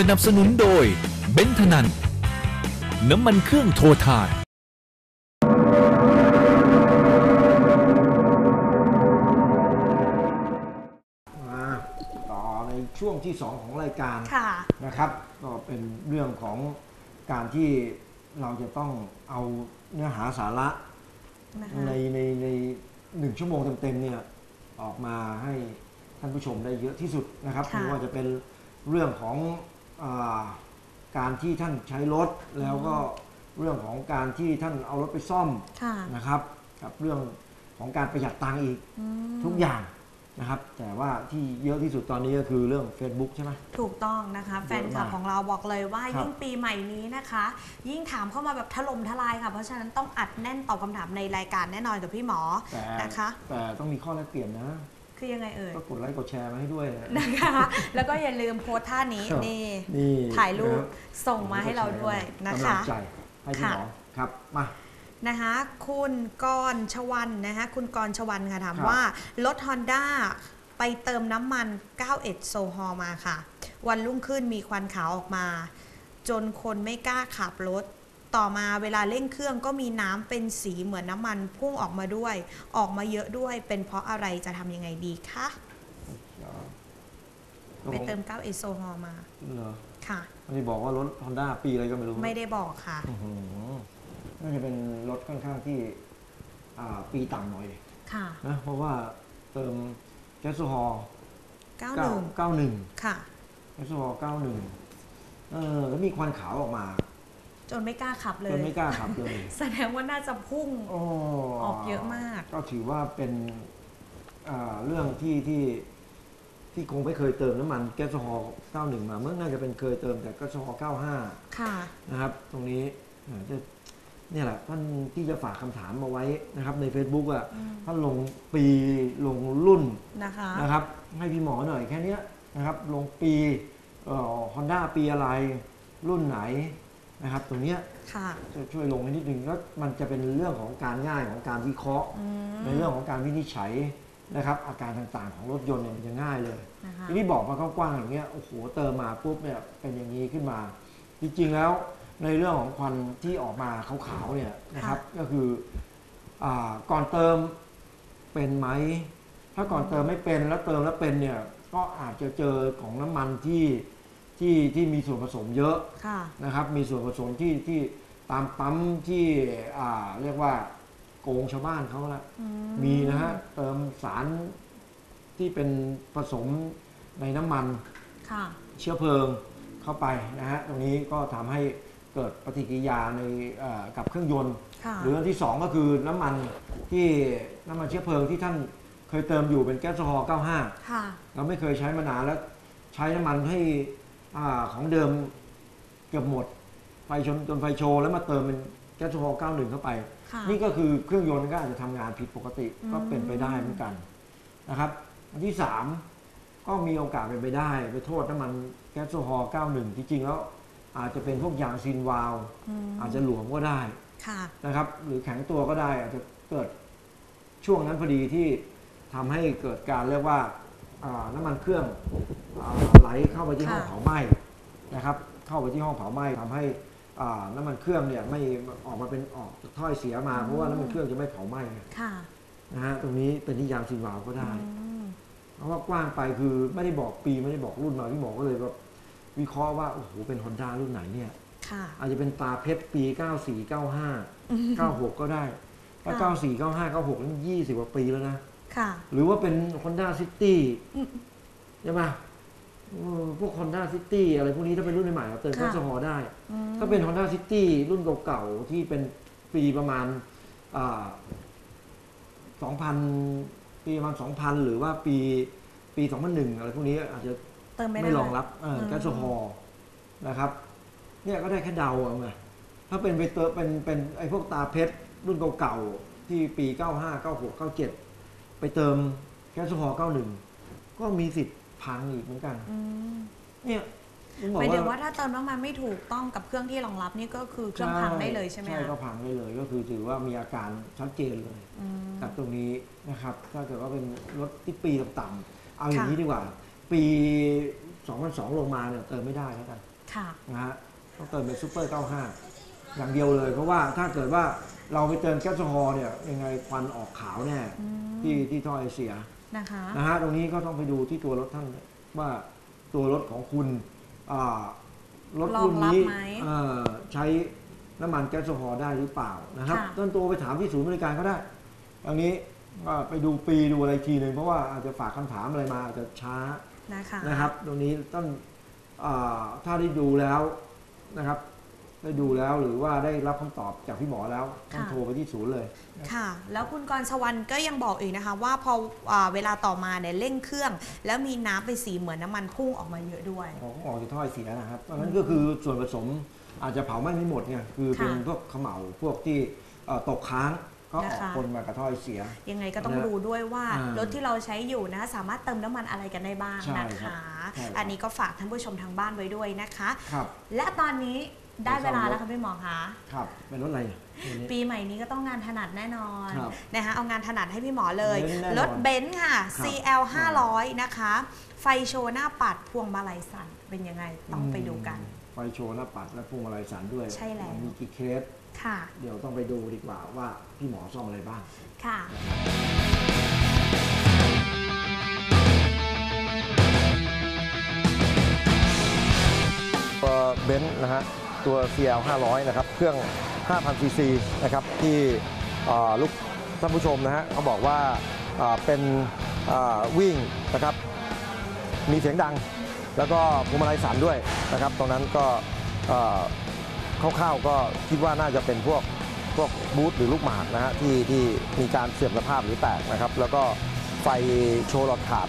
สนับสนุนโดยเบนทนัน น้ำมันเครื่องโททาน มาต่อในช่วงที่ 2 ของรายการค่ะ นะครับ ก็เป็นเรื่องของการที่เราจะต้องเอาเนื้อหาสาระนะคะในในในหนึ่งชั่วโมงเต็มๆเนี่ยออกมาให้ท่านผู้ชมได้เยอะที่สุดนะครับค่ะ ไม่ว่าจะเป็นเรื่องของอา การที่ท่านใช้รถแล้วก็เรื่องของการที่ท่านเอารถไปซ่อมค่ะนะครับ กับเรื่องของการประหยัดตังค์อีกอืมทุกอย่างนะครับ แต่ว่าที่เยอะที่สุดตอนนี้ก็คือเรื่อง Facebook ใช่ไหม ถูกต้องนะคะ แฟนคลับเยอะมากของเราบอกเลยว่าครับยิ่งปีใหม่นี้นะคะ ยิ่งถามเข้ามาแบบถล่มทลายค่ะ เพราะฉะนั้นต้องอัดแน่นตอบคำถามในรายการแน่นอนกับพี่หมอแต่ นะคะ แต่ต้องมีข้อแลกเปลี่ยนนะ คือยังไงเอ่ยก็กดไลค์กดแชร์มาให้ด้วยนะนะคะ แล้วก็อย่าลืมโพสต์ท่านี้ครับนี่นี่ถ่ายรูปนะส่งมาให้เราด้วยนะกำลัคะงใจให้พี่ค่ะหมอครับมานะคะคุณกรชวันนะคะคุณกรชวันค่ะถามครับว่ารถ Honda ไปเติมน้ำมัน 91 โซฮอลมาค่ะ วันรุ่งขึ้นมีควันขาวออกมา จนคนไม่กล้าขับรถ ต่อมาเวลาเร่งเครื่องก็มีน้ำเป็นสีเหมือนน้ำมันพุ่งออกมาด้วย ออกมาเยอะด้วย เป็นเพราะอะไรจะทำยังไงดีคะเดี๋ยวไปเติม91โซฮอลมาเหรอค่ะไม่ได้บอกว่ารถ Honda ปีอะไรก็ไม่รู้ ไม่ได้บอกค่ะอื้อหือน่าจะเป็นรถค่อนข้างที่อ่าปีต่ำหน่อยค่ะนะเพราะว่าเติมแก๊สโซฮอล์91 91ค่ะแก๊สโซฮอล์91เออแล้วมีควันขาวออกมา จนไม่กล้าขับเลจนยไม่กล้าขับเลย แสดงว่าน่าจะพุ่งโอ้ออกเยอะมาก ก็ถือว่าเป็นอ่าเรื่องที่ที่ที่คงไม่เคยเติมน้ำมันแก๊สโซฮอล์91 มาเมื่อน่าจะเป็นเคยเติมแต่แก๊สโซฮอล์95 ค่ะนะครับ ตรงนี้อ่าจะเนี่ยแหละท่านที่จะฝากคำถามมาไว้นะครับ ใน Facebook อะอืมท่านลงปีลงรุ่นนะคะนะครับ ให้พี่หมอหน่อยแค่เนี้ยนะครับ ลงปีฮอนด้าปีอะไรรุ่นไหน นะครับตรงเนี้ยค่ะจะช่วยลงให้นิดนึงแล้วมันจะเป็นเรื่องของการง่ายของการวิเคราะห์อืมในเรื่องของการวินิจฉัยนะครับ อาการต่างๆของรถยนต์เนี่ยมันจะง่ายเลยนะคะ ทีนี้บอกมากว้างๆอย่างเงี้ยโอ้โหเติมมาปุ๊บเนี่ยเป็นอย่างนี้ขึ้นมา จริงๆแล้วในเรื่องของควันที่ออกมาขาวๆเนี่ยนะครับ ก็คืออาก่อนเติมเป็นไหมถ้าก่อนเติมไม่เป็นแล้วเติมแล้วเป็นเนี่ยก็อาจจะเจอของน้ำมันที่ ที่ที่มีส่วนผสมเยอะค่ะ นะครับ มีส่วนผสมที่ที่ตามปั๊มที่อ่าเรียกว่าโกงชาวบ้านเขาละอืมีนะฮะเติมสารที่เป็นผสมในน้ำมัน ค่ะ เชื้อเพลิงเข้าไปนะฮะตรงนี้ก็ทำให้เกิดปฏิกิริยาในเอ่อกับเครื่องยนต์ ค่ะ หรืออันที่ 2 ก็คือน้ำมันที่น้ำมันเชื้อเพลิงที่ท่านเคยเติมอยู่เป็นแก๊สโซฮอล์95 ค่ะ เราไม่เคยใช้มานานแล้วใช้น้ำมันให้ อาของเดิมเกือบหมด ไฟชนจนไฟโชว์แล้วมาเติมเป็นแก๊สโซฮอล์91 เข้าไป ค่ะนี่ก็คือเครื่องยนต์ก็อาจจะทำงานผิดปกติอืมก็เป็นไปได้เหมือนกันนะครับอันที่ 3 ก็มีโอกาสเป็นไปได้ ไปโทษน้ำมันแก๊สโซฮอล์91 จริงๆแล้วอาจจะเป็นพวกยางซินวาลวอืม อาจจะหลวมก็ได้ ค่ะ นะครับหรือแข็งตัวก็ได้อาจจะเกิดช่วงนั้นพอดีที่ทำให้เกิดการเรียกว่าอ่า น้ำมันเครื่องอ่าไหลเข้าไปที่ห้องค่ะเผาไหม้นะครับเข้าไปที่ห้องเผาไหม้ทำให้อ่าน้ำมันเครื่องเนี่ยไม่ออกมาเป็นออกจากถ้อยเสียมาเพราะว่าน้ำมันเครื่องจะไม่เผาไหม้ไงค่ะนะฮะตรงนี้เป็นที่ยางซินวาลวก็ได้อืมเพราะว่ากว้างไปคือไม่ได้บอกปีไม่ได้บอกรุ่นมาพี่หมอก็เลยแบบวิเคราะห์ว่าโอ้โหเป็นฮอนด้ารุ่นไหนเนี่ยค่ะอาจจะเป็นตาเพชรปี 94 95 96 ก็ได้ถ้าค่ะ94 95 96นี่20กว่าปีแล้วนะ ค่ะ หรือว่าเป็น Honda City อืมใช่ไหมเออพวก Honda City อะไรพวกนี้ถ้าเป็นรุ่นใหม่ๆเราเติมค่ะแก๊สโซฮอล์ได้อืมถ้าเป็น Honda City รุ่นเก่าๆ ที่เป็นปีประมาณอ่า2,000ปีประมาณ2,000หรือว่าปีปี2001อะไรพวกนี้อาจจะเติมไม่ได้ไม่รองเลยรับเอออืมแก๊สโซฮอล์นะครับ เนี่ยก็ได้แค่เดาเอาไงถ้าเป็นไปเตอเป็นเป็นไอ้พวกตาเพชรรุ่นเก่าๆที่ปี 95 96 97 ไปเติมแก๊สโซฮอล์91 ก็มีสิทธิ์พังอีกเหมือนกัน อืมเนี่ยผมบหอกมายถึงว่าว่าถ้าเติมน้ำมันไม่ถูกต้องกับเครื่องที่รองรับนี่ก็คือเครื่องพังได้เลยใช่ไหมใช่คะก็พังได้เลย ก็คือถือว่ามีอาการชัดเจนเลย อืม กับตรงนี้นะครับ ถ้าเกิดว่าเป็นรถที่ปีต่ำๆเอาอย่างค่ะ นี้ดีกว่า ปี2,200ลงมาเนี่ยเติมไม่ได้แล้วกันค่ะ นะฮะต้องเติมเป็นซูเปอร์ 95 อย่างเดียวเลย เพราะว่าถ้าเกิดว่า เราไปเติมแก๊สโซฮอล์เนี่ยยังไงควันออกขาวแน่อืมที่ที่ท่อไอเสียนะคะ นะฮะตรงนี้ก็ต้องไปดูที่ตัวรถท่านว่าตัวรถของคุณอ่ารถรุ่นนี้รองรับไหมเอ่อใช้น้ำมันแก๊สโซฮอล์ได้หรือเปล่านะครับค่ะ ต้นตัวไปถามที่ศูนย์บริการก็ได้ตรงนี้ก็ไปดูปีดูอะไรทีหนึ่งเพราะว่าอาจจะฝากคำถามอะไรมาอาจจะช้า นะคะ นะครับตรงนี้ต้องอาถ้าได้ดูแล้วนะครับ ได้ดูแล้วหรือว่าได้รับคำตอบจากพี่หมอแล้วต้องโทรไปที่ศูนย์เลย ค่ะ แล้วคุณกรณ์ชวันก็ยังบอกอีกนะคะ ว่าพออาเวลาต่อมาเนี่ยเร่งเครื่อง แล้วมีน้ำเป็นสีเหมือนน้ำมันพุ่งออกมาเยอะด้วยของออกจากท่อไอเสียนะครับเพราะฉะนั้นก็คือส่วนผสมอาจจะเผาไหม้ไม่หมดไงคือเป็นค่ะพวกเขม่าพวกที่เอ่อตกค้างก็ออกนะคะปนมากับท่อไอเสีย ยังไงก็ต้องนะดูด้วยว่าอ่ารถที่เราใช้อยู่นะคะสามารถเติมน้ำมันอะไรกันได้บ้างใช่นะครัคะบใช่ครับอันนี้ก็ฝากท่านผู้ชมทางบ้านไว้ด้วยนะคะครับและตอนนี้ ได้เวลาไปซ่อมรถแล้วค่ะพี่หมอคะ ครับเป็นรถอะไรอะตัวนี้ปีใหม่นี้ก็ต้องงานถนัดแน่นอนครับนะคะเอางานถนัดให้พี่หมอเลยเบนซ์แน่นอนรถเบนซ์ค่ะครับ CL 500นะคะ ไฟโชว์หน้าปัดพวงมาลัยสั่นเป็นยังไงต้องไปดูกัน ไฟโชว์หน้าปัดและพวงมาลัยสั่นด้วย ใช่แล้วมันมีกี่เคสค่ะ เดี๋ยวต้องไปดูดีกว่าว่าพี่หมอซ่อมอะไรบ้าง ค่ะตัวเบนซ์นะฮะ ตัว CL 500นะครับเครื่อง 5,000 ซีซีนะครับที่ลูกท่านผู้ชมนะฮะเขาบอกว่าเป็นวิ่งนะครับมีเสียงดัง แล้วก็พวงมาลัยสั่นด้วยนะครับ ตรงนั้นก็คร่าวๆก็คิดว่าน่าจะเป็นพวกพวกบูทหรือลูกหมากนะฮะที่ที่มีการเสื่อมสภาพหรือแตกนะครับ แล้วก็ไฟโชว์หลอดขาด